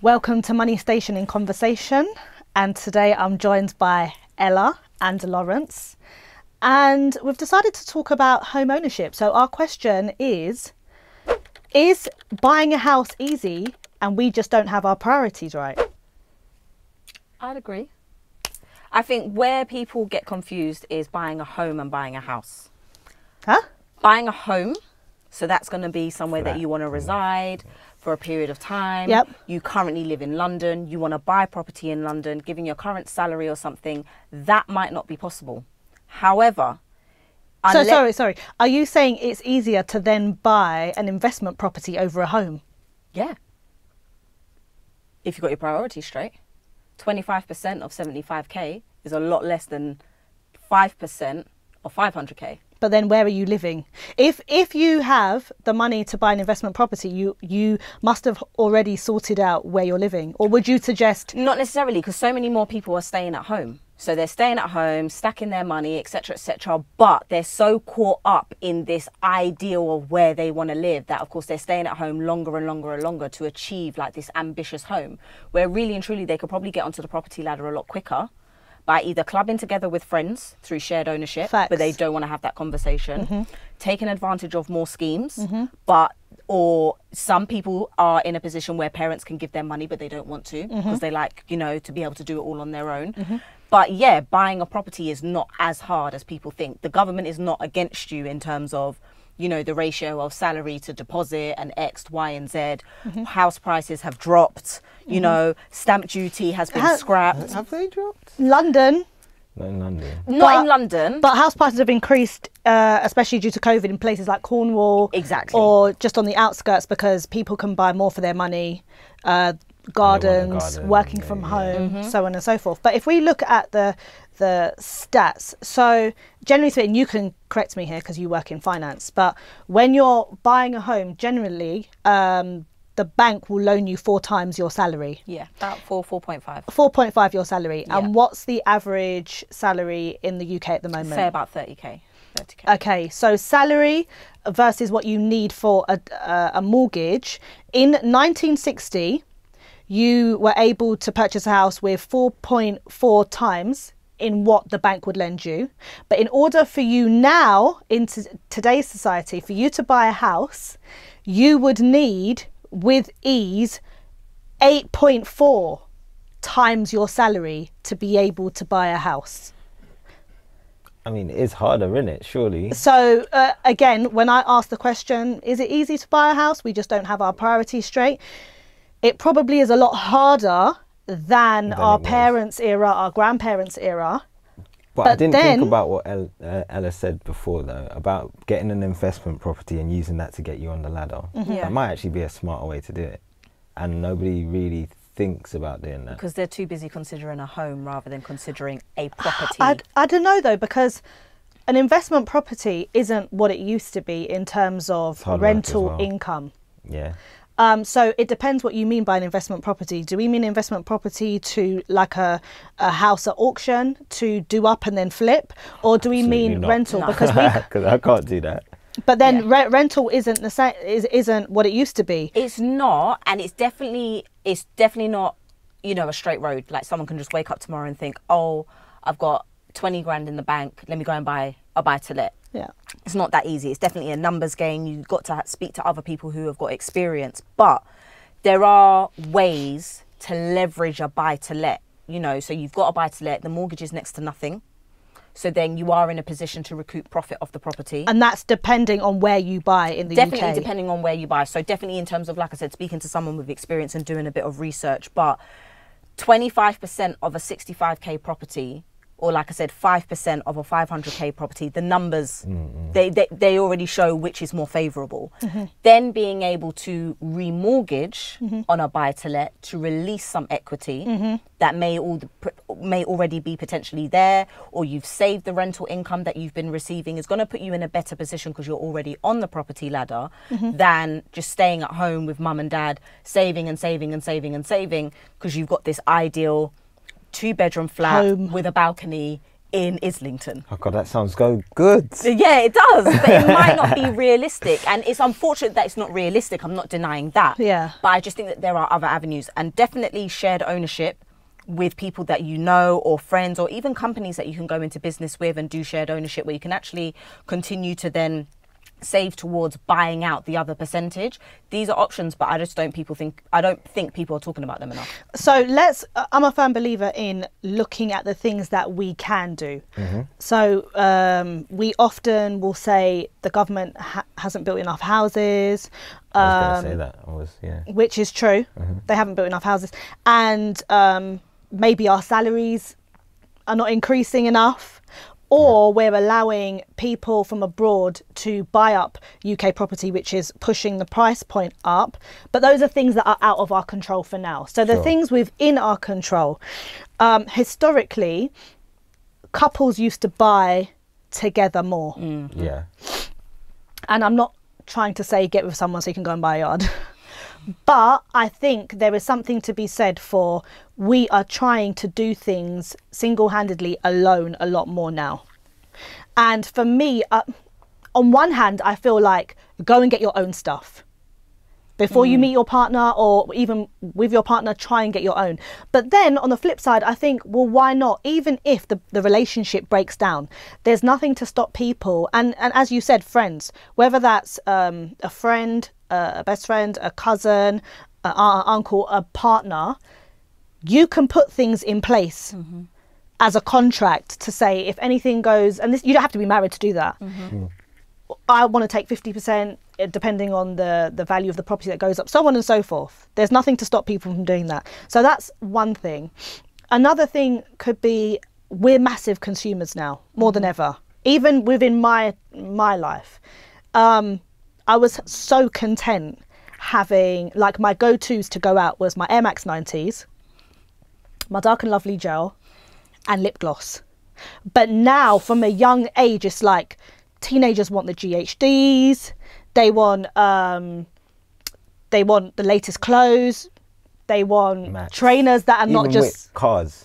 Welcome to Money Station in Conversation, and today I'm joined by Ella and Lorence, and we've decided to talk about home ownership. So, our question is Is buying a house easy and we just don't have our priorities right? I'd agree. I think where people get confused is buying a home and buying a house. Huh? Buying a home, so that's going to be somewhere that Flat. you want to reside for a period of time. Yep. You currently live in London, you want to buy property in London, given your current salary or something, that might not be possible. However, So, sorry, sorry. Are you saying it's easier to then buy an investment property over a home? Yeah. If you've got your priorities straight. 25% of 75k is a lot less than 5% of 500k. but then where are you living if if you have the money to buy an investment property you you must have already sorted out where you're living or would you suggest Not necessarily, because so many more people are staying at home. So they're staying at home, stacking their money, etc., etc. But they're so caught up in this ideal of where they want to live that, of course, they're staying at home longer and longer and longer to achieve like this ambitious home. Where really and truly they could probably get onto the property ladder a lot quicker by either clubbing together with friends through shared ownership, Facts. but they don't want to have that conversation, mm-hmm. taking advantage of more schemes, mm-hmm. but or some people are in a position where parents can give their money but they don't want to mm-hmm. because they like you know to be able to do it all on their own but yeah buying a property is not as hard as people think. The government is not against you in terms of you know the ratio of salary to deposit and x y and z. House prices have dropped you know stamp duty has been Ha- scrapped. Have they dropped? london. Not in London. not But- in london. but house prices have increased uh, especially due to covid in places like cornwall Exactly. or just on the outskirts because people can buy more for their money uh, gardens garden, working yeah, from yeah. home so on and so forth. But if we look at the the stats so generally speaking you can correct me here because you work in finance but when you're buying a home generally um, the bank will loan you four times your salary. Yeah about 4 4.5 4.5 your salary. Yeah. and what's the average salary in the uk at the moment? Say about 30k 30k Okay, so salary versus what you need for a, a, a mortgage. In 1960, you were able to purchase a house with 4.4 times in what the bank would lend you. But in order for you now, in t- today's society, for you to buy a house, you would need, with ease, 8.4 times your salary to be able to buy a house. I mean, it's harder, isn't it? Surely. So uh, again, when I ask the question, is it easy to buy a house? We just don't have our priorities straight. It probably is a lot harder than, Than our parents' era, our grandparents' era. But, I didn't then- think about what El, uh, Ella said before, though, about getting an investment property and using that to get you on the ladder. Mm-hmm. Yeah. That might actually be a smarter way to do it. And nobody really thinks about doing that. because they're too busy considering a home rather than considering a property. I, I don't know though, because an investment property isn't what it used to be in terms of It's hard work as rental well. income. Yeah. Um, so it depends what you mean by an investment property. Do we mean investment property to like a, a house at auction to do up and then flip, or do we Absolutely mean not. rental? No. Because we, Because I can't do that. but then Yeah. re- rental isn't the same. Is, isn't what it used to be. it's not, and it's definitely it's definitely not, you know, a straight road. Like someone can just wake up tomorrow and think, oh, I've got twenty grand in the bank. Let me go and buy a buy to let. Yeah. It's not that easy. It's definitely a numbers game. You've got to speak to other people who have got experience, but there are ways to leverage a buy to let. You know, so you've got a buy to let. The mortgage is next to nothing. So then you are in a position to recoup profit off the property. And that's depending on where you buy in the definitely UK. depending on where you buy. So definitely in terms of, like I said, speaking to someone with experience and doing a bit of research. But 25% of a 65k property or like I said, 5% of a 500k property, the numbers, mm, mm. they, they, they already show which is more favorable. Mm-hmm. Then being able to remortgage mm-hmm. on a buy to let to release some equity mm-hmm. that may, all, may already be potentially there, or you've saved the rental income that you've been receiving, is going to put you in a better position because you're already on the property ladder than just staying at home with mum and dad, saving and saving and saving and saving because you've got this ideal two bedroom flat Home. with a balcony in Islington. Oh god, that sounds go good. Yeah, it does, but it might not be realistic, and it's unfortunate that it's not realistic. I'm not denying that. Yeah. but I just think that there are other avenues, and definitely shared ownership with people that you know, or friends, or even companies that you can go into business with and do shared ownership, where you can actually continue to then save towards buying out the other percentage. These are options, but I just don't people think I don't think people are talking about them enough. So let's. uh, I'm a firm believer in looking at the things that we can do. So um, we often will say the government ha- hasn't built enough houses. I was gonna um, say that. I was yeah. which is true. They haven't built enough houses, and um, maybe our salaries are not increasing enough, or we're allowing people from abroad to buy up UK property, which is pushing the price point up. But those are things that are out of our control for now. So the Sure. things within our control, um, historically, couples used to buy together more Yeah. and I'm not trying to say get with someone so you can go and buy a yard. But I think there is something to be said for we are trying to do things single handedly alone a lot more now. And for me, uh, on one hand, I feel like go and get your own stuff. Before you meet your partner, or even with your partner, try and get your own. But then on the flip side, I think, well, why not? Even if the, the relationship breaks down, there's nothing to stop people. And, and as you said, friends, whether that's um, a friend, uh, a best friend, a cousin, a aunt, uncle, a partner, you can put things in place as a contract to say if anything goes, and this, you don't have to be married to do that. I want to take 50% uh, depending on the, the value of the property that goes up, so on and so forth. There's nothing to stop people from doing that. So that's one thing. Another thing could be we're massive consumers now, more than ever, even within my my life. Um, I was so content having like my go-tos to go out was my Air Max 90s, my Dark and Lovely gel, and lip gloss. But now, from a young age, it's like teenagers want the GHDs. They want um, they want the latest clothes. They want Max. trainers that are not just with cars.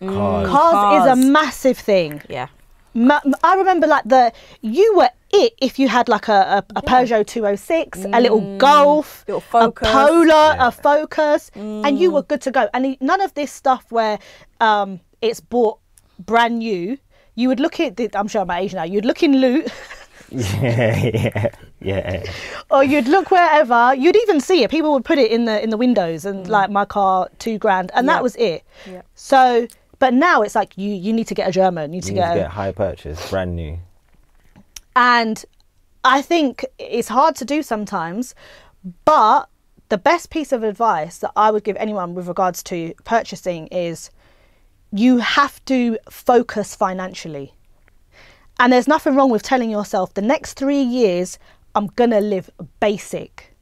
Cars. cars, is a massive thing. Yeah. Ma- I remember like the you were it if you had like a, a, a Peugeot 206, a little Golf, Little a Focus. Polo, Yeah. a Focus, and you were good to go. And none of this stuff where um, it's bought brand new. You would look at the, I'm sure I'm at age now. You'd look in Loot, Yeah, yeah, yeah. or you'd look wherever. You'd even see it. People would put it in the in the windows Mm. and like my car two grand, and that was it. Yep. So, but now it's like you you need to get a German. You need You to need to get, a- get hire purchase, brand new. And I think it's hard to do sometimes, but the best piece of advice that I would give anyone with regards to purchasing is you have to focus financially. And there's nothing wrong with telling yourself the next three years, I'm going to live basic.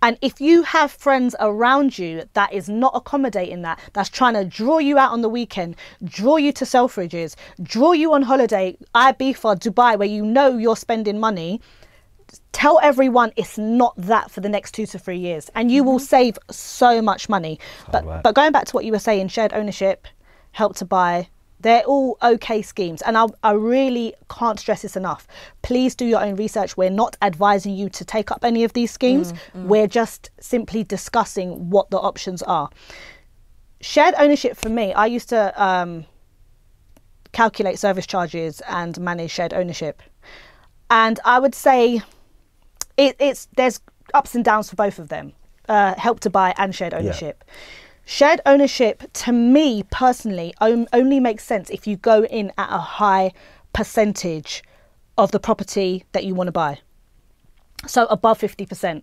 And if you have friends around you that is not accommodating that, that's trying to draw you out on the weekend, draw you to Selfridges, draw you on holiday, Ibiza, Dubai, where you know you're spending money, tell everyone it's not that for the next two to three years. And you will mm-hmm. save so much money. But, work. but going back to what you were saying, shared ownership, help to buy, they're all okay schemes. And I, I really can't stress this enough. Please do your own research. We're not advising you to take up any of these schemes. We're just simply discussing what the options are. Shared ownership for me, I used to um, calculate service charges and manage shared ownership. And I would say it, it's there's ups and downs for both of them uh, help to buy and shared ownership shared ownership to me personally only makes sense if you go in at a high percentage of the property that you want to buy. So above 50%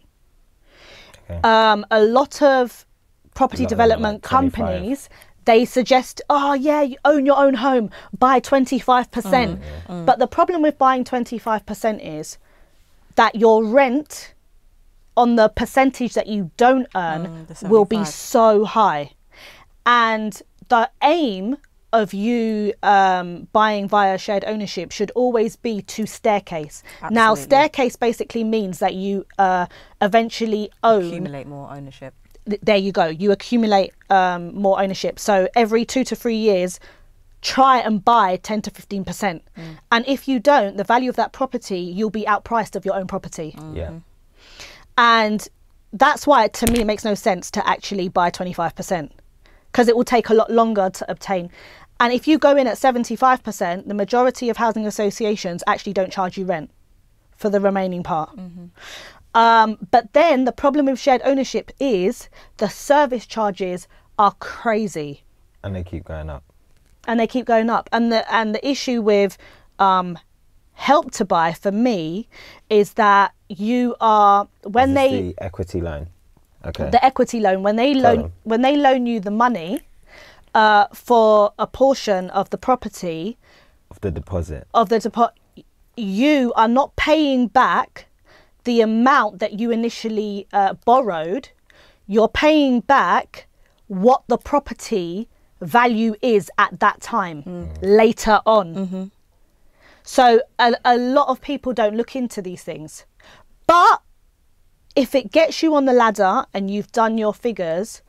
Okay. um, a lot of property A lot of development like companies they suggest, oh, yeah, you own your own home, buy 25%. percent. Mm, But the problem with buying 25% is that your rent on the percentage that you don't earn Mm, will be so high. And the aim of you um, buying via shared ownership should always be to staircase. Now, staircase basically means that you uh, eventually own Accumulate more ownership. th- there you go. You accumulate um, more ownership. So every two to three years, try and buy 10 to 15%. And if you don't, the value of that property, you'll be outpriced of your own property. Yeah. And that's why, to me, it makes no sense to actually buy 25% because it will take a lot longer to obtain. And if you go in at 75%, the majority of housing associations actually don't charge you rent for the remaining part. Um, but then the problem with shared ownership is the service charges are crazy And they keep going up. and they keep going up. And the and the issue with um, help to buy for me is that you are when Is this they the equity loan. Okay. the equity loan when they Tell loan them. when they loan you the money uh, for a portion of the property of the deposit. of the deposit, you are not paying back the amount that you initially uh, borrowed. You're paying back what the property value is at that time later on. So a, a lot of people don't look into these things, but if it gets you on the ladder and you've done your figures,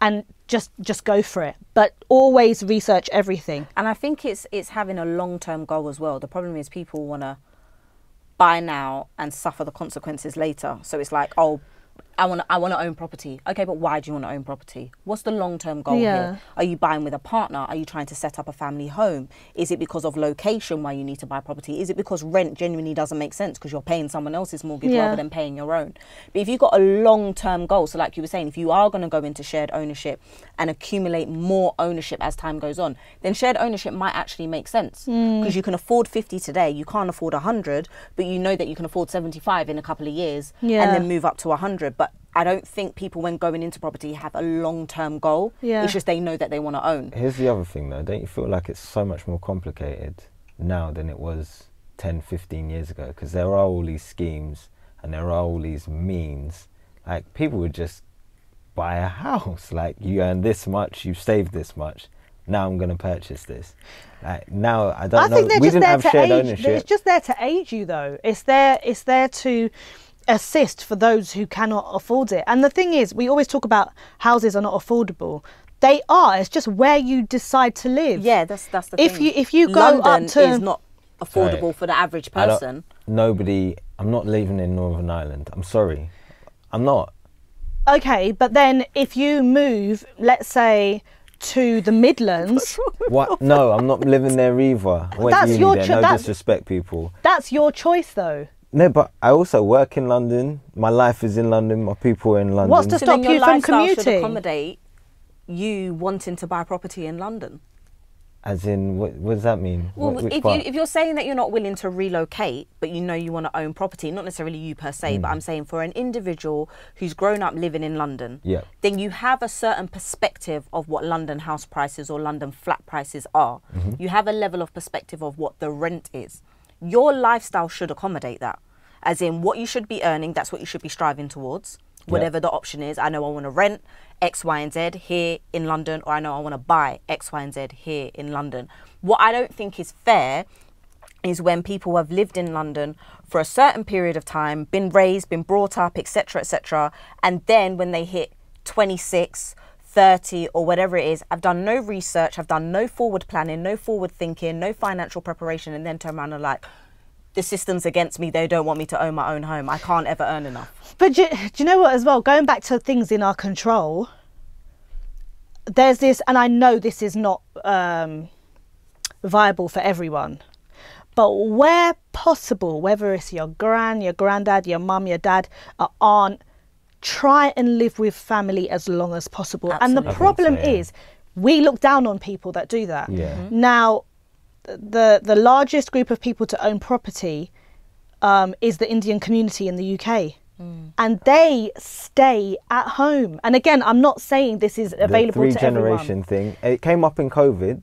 and just just go for it. But always research everything. And I think it's it's having a long term goal as well. The problem is people want to buy now and suffer the consequences later. So it's like, oh, I want to I want to own property. Okay, but why do you want to own property? What's the long term goal Yeah. here? Are you buying with a partner? Are you trying to set up a family home? Is it because of location why you need to buy property? Is it because rent genuinely doesn't make sense because you're paying someone else's mortgage Yeah. rather than paying your own? But if you've got a long term goal, so like you were saying, if you are going to go into shared ownership and accumulate more ownership as time goes on, then shared ownership might actually make sense mm. because you can afford 50 today, you can't afford 100, but you know that you can afford 75 in a couple of years Yeah. and then move up to 100. But I don't think people, when going into property, have a long term goal. Yeah. It's just they know that they want to own. Here's the other thing though. Don't you feel like it's so much more complicated now than it was 10, 15 years ago? Because there are all these schemes and there are all these means. Like people would just buy a house. Like you earn this much, you've saved this much. Now I'm going to purchase this. Like now I don't I know. think they're we just didn't there have to shared age. ownership. It's just there to aid you, though. It's there. It's there to assist for those who cannot afford it. And the thing is, we always talk about houses are not affordable. They are. It's just where you decide to live. Yeah, that's that's the If thing. you- if you go London up to- is not affordable Sorry. for the average person. nobody. I'm not living in Northern Ireland. I'm sorry. I'm not. Okay, but then if you move, let's say, to the Midlands, What? No, I'm not living there either. I went That's uni your there. no that's- disrespect, people. that's your choice, though. No, but I also work in London. My life is in London. My people are in London. What's to So then stop your you from lifestyle should commuting? accommodate you wanting to buy property in London. As in, what, what does that mean? Well, What- which if, you, if you're saying that you're not willing to relocate, but you know you want to own property, not necessarily you per se, Mm. but I'm saying for an individual who's grown up living in London, Yeah. then you have a certain perspective of what London house prices or London flat prices are. Mm-hmm. You have a level of perspective of what the rent is. Your lifestyle should accommodate that. As in, what you should be earning, that's what you should be striving towards. Whatever the option is, I know I want to rent X, Y, and Z here in London, or I know I want to buy X, Y, and Z here in London. What I don't think is fair is when people have lived in London for a certain period of time, been raised, been brought up, etc., etc., and then when they hit 26, 30, or whatever it is, I've done no research, I've done no forward planning, no forward thinking, no financial preparation, and then turn around and like, the system's against me, they don't want me to own my own home. I can't ever earn enough. But do, do you know what, as well? Going back to things in our control, there's this, and I know this is not um, viable for everyone, but where possible, whether it's your gran, your granddad, your mum, your dad, or aunt, try and live with family as long as possible. And the Absolutely. I think problem so, yeah. is, we look down on people that do that. Yeah. Mhm. Now, the the largest group of people to own property um, is the Indian community in the UK. and they stay at home. And again, I'm not saying this is available the three to generation everyone. thing. It came up in COVID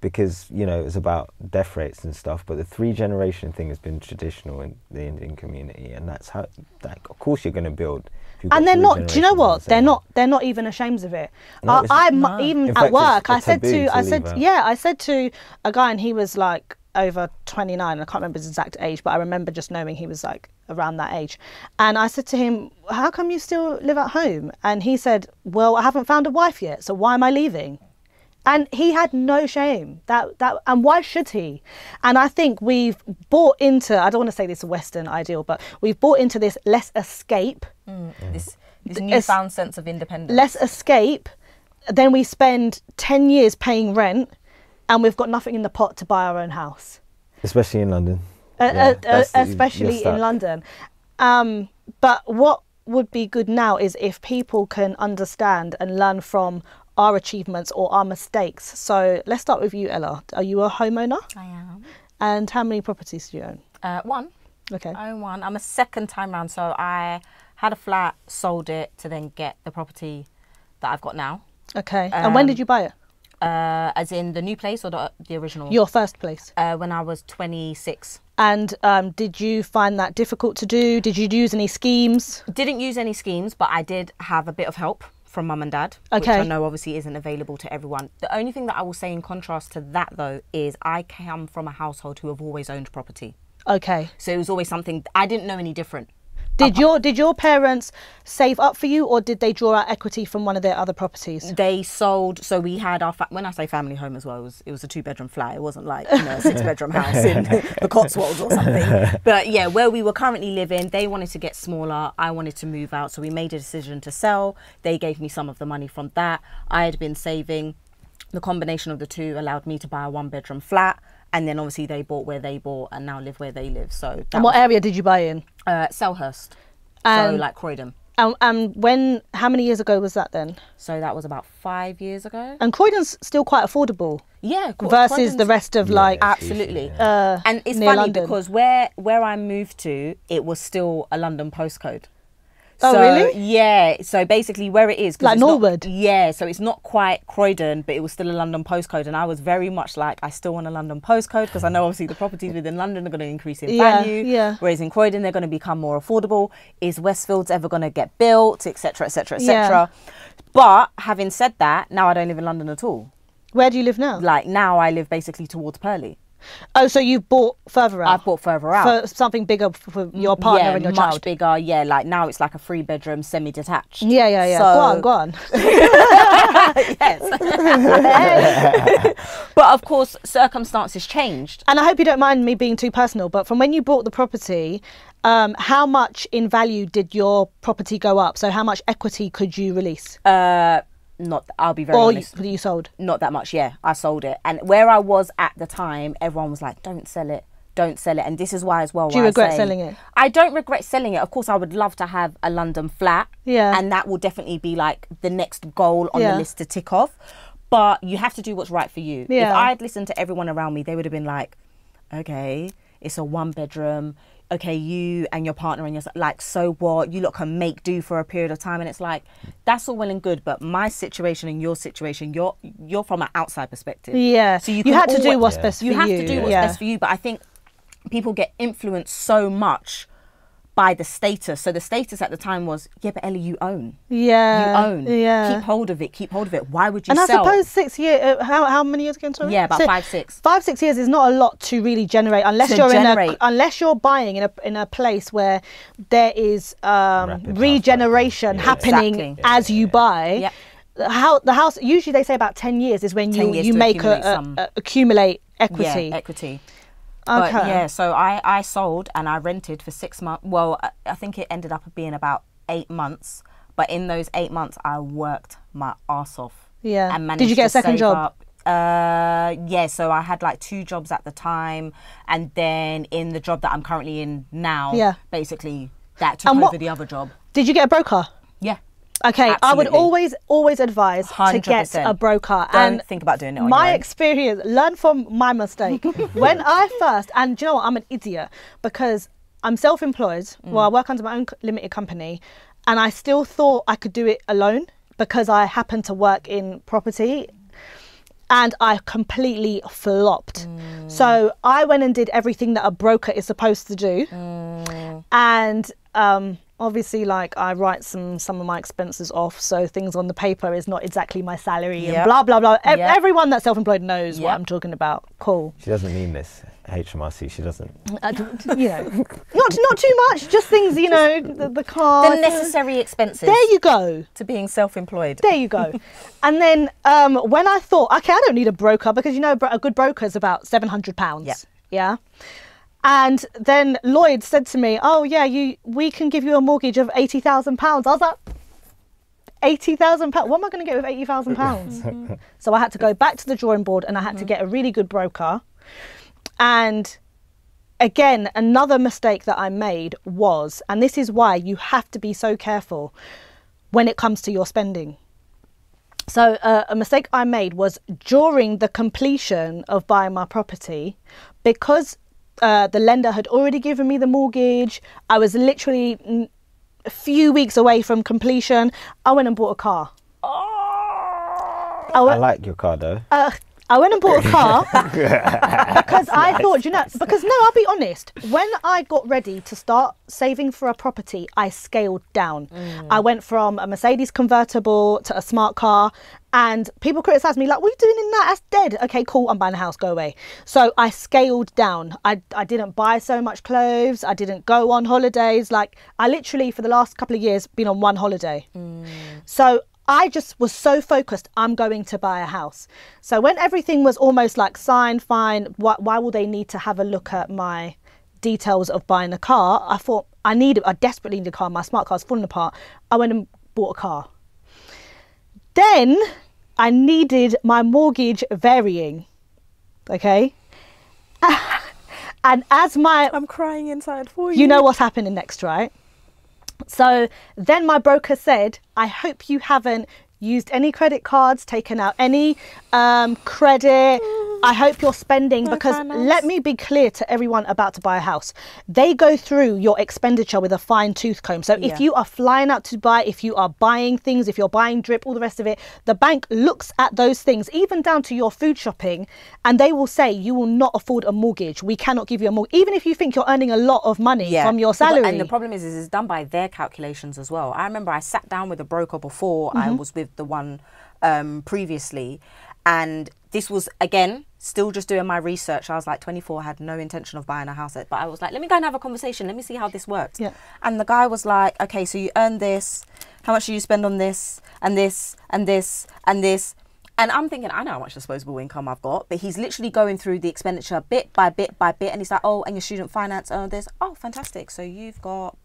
because you know it was about death rates and stuff. But the three generation thing has been traditional in the Indian community, and that's how. Like, of course, you're going to build. And they're not. Do you know what? They're not. They're not even ashamed of it. No, I, I mu- No. even In at fact, work, I said to, to I said, yeah, I said to a guy, and he was like over 29. I can't remember his exact age, but I remember just knowing he was like around that age. And I said to him, "How come you still live at home?" And he said, "Well, I haven't found a wife yet, so why am I leaving?" and he had no shame that that and why should he and i think we've bought into i don't want to say this western ideal but we've bought into this let's escape This this It's- newfound sense of independence. let's escape then we spend 10 years paying rent and we've got nothing in the pot to buy our own house especially in London. uh, Yeah, uh, uh, the- especially in. London. Um, but what would be good now is if people can understand and learn from our achievements or our mistakes. So let's start with you, Ella. Are you a homeowner? I am. And how many properties do you own? Uh, one. Okay. I own one. I'm a second time round, so I had a flat, sold it to then get the property that I've got now. Okay. and when Um, did you buy it? Uh, as in the new place or the, the original? Your first place. uh, when I was 26. And um, did you find that difficult to do? Did you use any schemes? Didn't use any schemes, but I did have a bit of help from mum and dad, which I know obviously isn't available to everyone. The only thing that I will say in contrast to that though is I come from a household who have always owned property. Okay. So it was always something I didn't know any different. Did uh-huh. your did your parents save up for you, or did they draw out equity from one of their other properties? They sold, so we had our. Fa- when I say family home as well, it was it was a two bedroom flat. It wasn't like you know a six bedroom house in the Cotswolds or something. But yeah, where we were currently living, they wanted to get smaller. I wanted to move out, so we made a decision to sell. They gave me some of the money from that. I had been saving. The combination of the two allowed me to buy a one bedroom flat, and then obviously they bought where they bought and now live where they live. So And what was, area did you buy in? uh, Selhurst, so And- like Croydon. And, and when? How many years ago was that then? So that was about five years ago. And Croydon's still quite affordable Yeah, Cro- versus Croydon's- the rest of like. Yeah. Absolutely. Uh, and it's funny London. because where where I moved to, it was still a London postcode. Oh, so, really? Yeah. So basically, where it is, Like it's not- Norwood? yeah. So it's not quite Croydon, but it was still a London postcode, and I was very much like, I still want a London postcode because I know obviously the properties within London are going to increase in Yeah, value. yeah. Whereas in Croydon, they're going to become more affordable. Is Westfields ever going to get built, etc., etc., etc. But having said that, now I don't live in London at all. Where do you live now? Like now, I live basically towards Purley. Oh, so you've bought further out. I've bought further out. for something bigger for your partner yeah, and your much child. bigger. Yeah, like now it's like a three bedroom semi detached. Yeah, yeah, yeah. So, go on, go on. yes. but of course, circumstances changed. And I hope you don't mind me being too personal, but from when you bought the property, um, how much in value did your property go up? So how much equity could you release, Uh, not. I'll be very or you, honest. you sold? Not that much. Yeah, I sold it, and where I was at the time, everyone was like, "Don't sell it." Don't sell it, and this is why as well. Do you I regret say- selling it? I don't regret selling it. Of course, I would love to have a London flat. Yeah. and that will definitely be like the next goal on Yeah. the list to tick off. But you have to do what's right for you. yeah. If I'd listened to everyone around me, they would have been like, "Okay, it's a one bedroom. Okay, you and your partner and your like, so what? You lot can make do for a period of time." And it's like, that's all well and good, but my situation and your situation, you're you're from an outside perspective. Yeah. So you, you had to do what's Yeah. best for you you. have to do what's yeah. best for you but i think people get influenced so much by the status so the status at the time was yeah but ellie you own Yeah. you own Yeah. keep hold of it keep hold of it why would you and I suppose six years. Uh, how how many years again? Sorry. Yeah, about Si- five, six. Five six years is not a lot to really generate unless To you're in a unless you're buying in a in a place where there is um, regeneration pricing. Yeah. happening Exactly. as you buy. Yep. The house, the house usually they say about ten years is when you you make a, accumulate a- a- accumulate equity. yeah equity okay. but yeah so i i sold and i rented for six months well I, I think it ended up being about eight months but in those eight months i worked my ass off Yeah. and Did you get a second job? up. Uh, yeah, so I had like two jobs at the time, and then in the job that I'm currently in now, Yeah. basically that took And over what- the other job. Did you get a broker? Yeah, Okay, I would always always advise to get a broker. Don't and think about doing it on my your own. experience, learn from my mistake. when I first, and do you know what, I'm an idiot because I'm self-employed. Mm. Well, I work under my own limited company, and I still thought I could do it alone because I happen to work in property, and I completely flopped. Mm. So I went and did everything that a broker is supposed to do, mm. and um, obviously, like I write some some of my expenses off, so things on the paper is not exactly my salary Yep. and blah blah blah. E- Yep. Everyone that's self-employed knows what I'm talking about. Cool. She doesn't mean this. HMRC, she doesn't. I d- you know, not not too much. Just things, you know, the, the car. the necessary expenses There you go. to being self-employed. There you go. and then um, when I thought, okay, I don't need a broker because you know a a good broker is about seven hundred pounds. Yeah. Yeah. And then Lloyd said to me, "Oh yeah, you we can give you a mortgage of eighty thousand pounds." I was like, eighty thousand pounds. What am I going to get with eighty thousand pounds? so I had to go back to the drawing board and I had to get a really good broker. And again, another mistake that I made was, and this is why you have to be so careful when it comes to your spending. So, uh, a mistake I made was during the completion of buying my property, because uh, the lender had already given me the mortgage, I was literally a few weeks away from completion. I went and bought a car. I I went, like your car though. uh, I went and bought a car because I thought, you know, because no, I'll be honest. When I got ready to start saving for a property, I scaled down. Mm. I went from a Mercedes convertible to a smart car, and people criticized me like, "What are you doing in that? That's dead." Okay, cool. I'm buying a house. Go away. So I scaled down. I I didn't buy so much clothes. I didn't go on holidays. Like I literally for the last couple of years been on one holiday. Mm. So I just was so focused, I'm going to buy a house. So when everything was almost like signed, fine, why, why will they need to have a look at my details of buying a car? I thought I needed, I desperately need a car. My smart car's falling apart. I went and bought a car. Then I needed my mortgage varying. Okay. and as my I'm crying inside for you. you know what's happening next, right? So then my broker said, I hope you haven't used any credit cards, taken out any um, credit. I hope you're spending because finance. let me be clear to everyone about to buy a house. They go through your expenditure with a fine tooth comb. So Yeah. if you are flying out to buy, if you are buying things, if you're buying drip, all the rest of it, the bank looks at those things, even down to your food shopping, and they will say you will not afford a mortgage. We cannot give you a mortgage, even if you think you're earning a lot of money from your salary. And the problem is, is it's done by their calculations as well. I remember I sat down with a broker before I Mm-hmm. was with the one um, previously, and this was again still just doing my research. I was like 24, I had no intention of buying a house, but I was like, let me go and have a conversation. Let me see how this works. Yeah. And the guy was like, okay, so you earn this. How much do you spend on this and this and this and this? And I'm thinking, I know how much disposable income I've got, but he's literally going through the expenditure bit by bit by bit. And he's like, oh, and your student finance, oh, this. Oh, fantastic. So you've got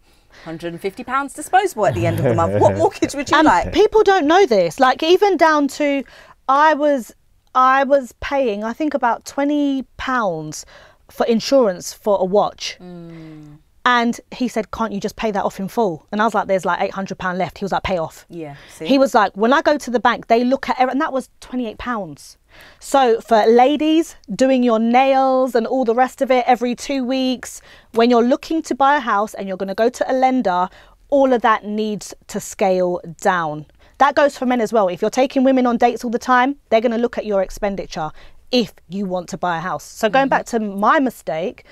150 pounds disposable at the end of the month. What mortgage would you and like? people don't know this. Like even down to, I was, I was paying, I think about twenty pounds for insurance for a watch. Mm. And he said, "Can't you just pay that off in full?" And I was like, "There's like eight hundred pound left." He was like, "Pay off." Yeah, see? He was like, "When I go to the bank, they look at every-" and that was twenty eight pounds." So for ladies doing your nails and all the rest of it every two weeks, when you're looking to buy a house and you're going to go to a lender, all of that needs to scale down. That goes for men as well. If you're taking women on dates all the time, they're going to look at your expenditure if you want to buy a house. So going mm-hmm. back to my mistake,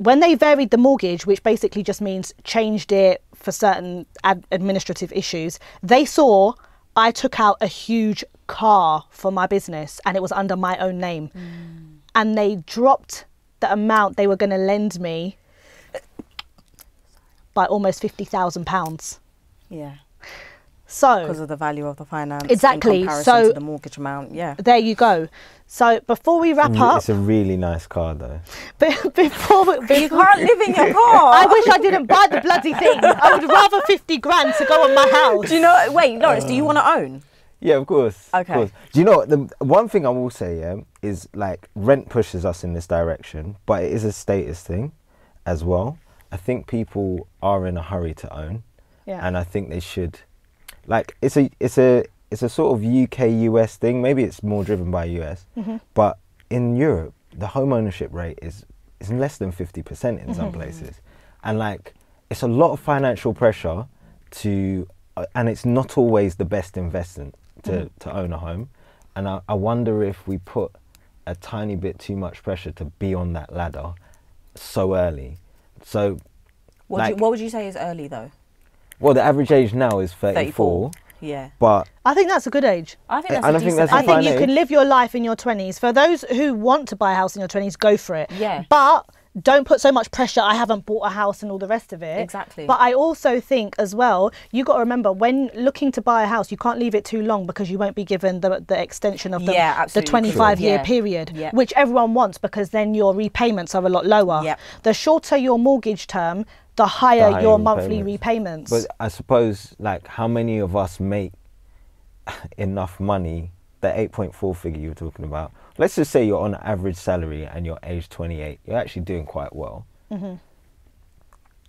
when they varied the mortgage, which basically just means changed it for certain ad- administrative issues, they saw I took out a huge car for my business and it was under my own name. Mm. And they dropped the amount they were going to lend me by almost £50,000. yeah, So because of the value of the finance. Exactly, In comparison so- to the mortgage amount. Yeah. there you go. So before we wrap mm, up, It's a really nice car though. be- before, we- You can't live in your car. I wish I didn't buy the bloody thing. I would rather 50 grand to go on my house. Do you know? Wait, Lorence, do you uh, want to own? Yeah, of course. of Okay. course. Do you know what, the one thing I will say? Yeah, is like rent pushes us in this direction, but it is a status thing, as well. I think people are in a hurry to own, Yeah. and I think they should. Like it's a it's a it's a sort of UK US thing. Maybe it's more driven by US, Mm-hmm. but in Europe, the home ownership rate is is less than fifty percent in some places, and like it's a lot of financial pressure to, uh, and it's not always the best investment to Mm. to own a home, and I, I wonder if we put a tiny bit too much pressure to be on that ladder so early. So, What, like, you, what would you say is early though? Well, the average age now is 34, Yeah. but I think that's a good age. I think And that's a I think decent that's a I age. think you age. can live your life in your 20s. For those who want to buy a house in your 20s, go for it. Yeah. But don't put so much pressure. I haven't bought a house and all the rest of it. Exactly. But I also think as well, you got to remember when looking to buy a house, you can't leave it too long because you won't be given the, the extension of the, Yeah, the 25 Sure. year Yeah. period, Yeah. which everyone wants because then your repayments are a lot lower. Yep. The shorter your mortgage term, the higher, higher your monthly repayments. repayments. But I suppose, like, how many of us make enough money? The 8.4 figure you were talking about. Let's just say you're on average salary and you're age 28. You're actually doing quite well. Mm-hmm.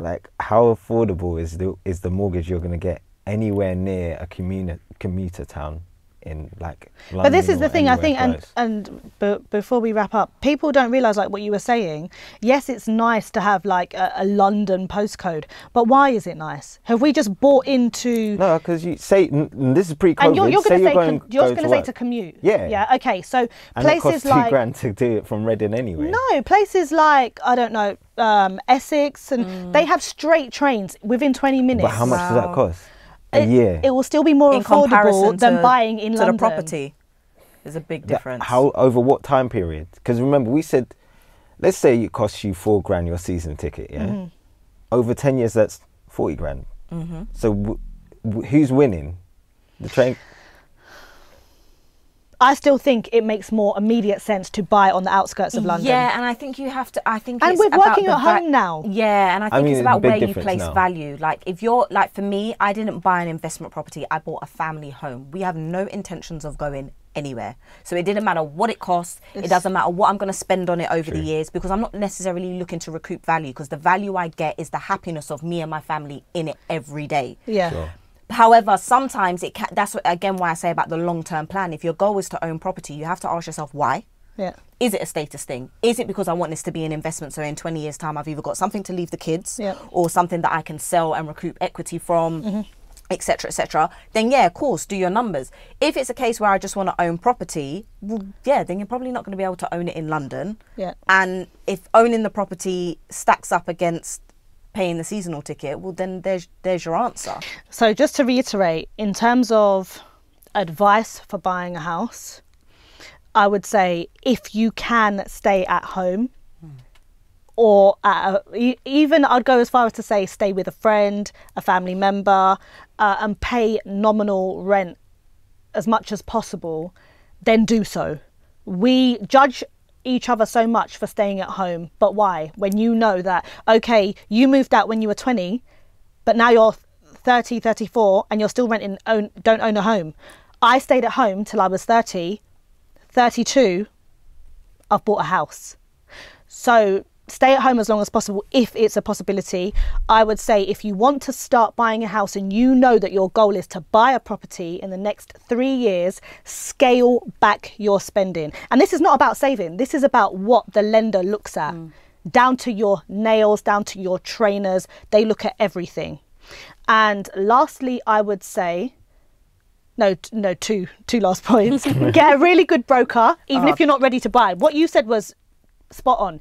Like, how affordable is the is the mortgage you're going to get anywhere near a communi- commuter town in like London? But this is the thing, I think, and close? and b- before we wrap up, people don't realize like what you were saying. Yes, it's nice to have like a, a London postcode, but why is it nice? Have we just bought into? no, because you say n- n- this is pre-COVID. and you're, you're say going to say going, com- you're go going to say work. to commute. Yeah. Yeah. Okay. So and it costs places two like grand to do it from Reading anyway. no places like I don't know um, Essex, and they have straight trains within 20 minutes. But how much does that cost? A it, year. It will still be more in affordable than to, buying in to London. the property. There's a big difference. How over what time period? Because remember, we said, let's say it costs you four grand your season ticket. Yeah. Mm-hmm. Over ten years, that's forty grand. Mm-hmm. So w- w- who's winning? The train. I still think it makes more immediate sense to buy on the outskirts of London. Yeah, and I think you have to. I think And it's we're working the at home now. Yeah, and I I think mean, it's it's about where you place now. value. Like if you're like for me, I didn't buy an investment property. I bought a family home. We have no intentions of going anywhere. So it didn't matter what it costs. It doesn't matter what I'm going to spend on it over the years because I'm not necessarily looking to recoup value because the value I get is the happiness of me and my family in it every day. Yeah. Sure. However, sometimes it can, that's what, again why I say about the long term plan. If your goal is to own property, you have to ask yourself why. Yeah. Is it a status thing? Is it because I want this to be an investment? So in 20 years' time, I've either got something to leave the kids Yeah. or something that I can sell and recoup equity from, Mm-hmm. etc., etc. Then yeah, of course, do your numbers. If it's a case where I just want to own property, well, yeah, then you're probably not going to be able to own it in London. Yeah. And if owning the property stacks up against paying the seasonal ticket, well, then there's there's your answer. So just to reiterate, in terms of advice for buying a house, I would say if you can stay at home, or at a, even I'd go as far as to say stay with a friend, a family member, uh, and pay nominal rent as much as possible, then do so. We judge each other so much for staying at home, but why? When you know that, okay, you moved out when you were 20, but now you're 30, 34, and you're still renting, own, don't own a home. I stayed at home till I was 30, 32, I've bought a house. So stay at home as long as possible if it's a possibility. I would say if you want to start buying a house and you know that your goal is to buy a property in the next three years, scale back your spending. And this is not about saving, this is about what the lender looks at. Mm. Down to your nails, down to your trainers, they look at everything. And lastly, I would say no, no, two, two last points. Get a really good broker, even if ah. you're not ready to buy. What you said was spot on.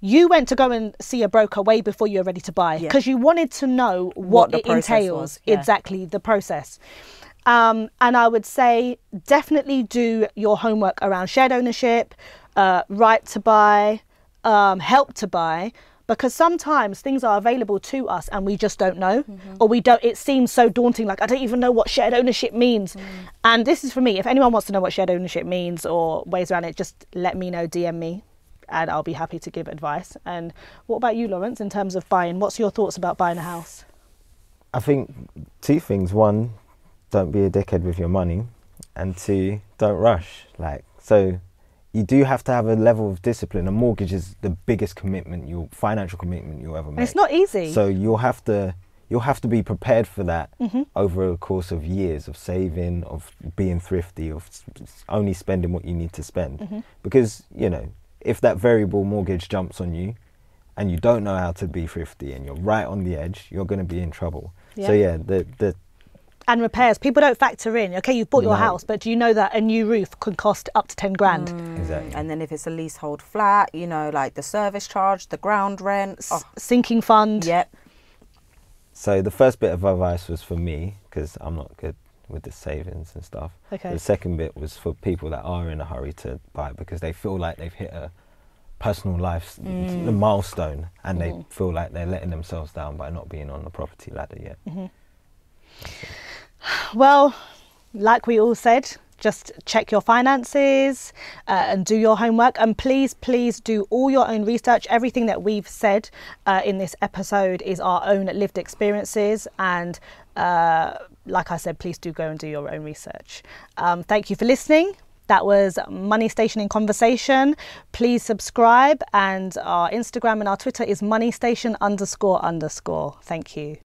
You went to go and see a broker way before you were ready to buy Yeah. because you wanted to know what, What it entails. was, yeah. Exactly, the process. Um, and I would say definitely do your homework around shared ownership, uh, right to buy, um, help to buy, because sometimes things are available to us and we just don't know, or we don't. It seems so daunting. Like I don't even know what shared ownership means. And this is for me. If anyone wants to know what shared ownership means or ways around it, just let me know. DM me. And I'll be happy to give advice. And what about you, Lorence, in terms of buying? What's your thoughts about buying a house? I think two things. One, don't be a dickhead with your money, and two, don't rush. Like so, you do have to have a level of discipline. A mortgage is the biggest commitment, your financial commitment you'll ever make. And it's not easy. So you'll have to you'll have to be prepared for that mm-hmm. over a course of years of saving, of being thrifty, of only spending what you need to spend. Mm-hmm. Because you know, if that variable mortgage jumps on you, and you don't know how to be thrifty and you're right on the edge, you're going to be in trouble. Yeah. So Yeah. yeah, the the And repairs. People don't factor in. Okay, you've bought your No. house, but do you know that a new roof could cost up to ten grand? Mm. exactly. And then if it's a leasehold flat, you know, like the service charge, the ground rent. S- Oh, Sinking fund. yep. So the first bit of advice was for me because I'm not good with the savings and stuff. Okay. The second bit was for people that are in a hurry to buy because they feel like they've hit a personal life mm. a milestone and they mm. feel like they're letting themselves down by not being on the property ladder yet. Mm-hmm. Well, like we all said, just check your finances uh, and do your homework. And please, please do all your own research. Everything that we've said uh, in this episode is our own lived experiences. And uh, like I said, please do go and do your own research. Um, thank you for listening. That was Money Station in Conversation. Please subscribe, and our Instagram and our Twitter is Money Station underscore underscore. Thank you.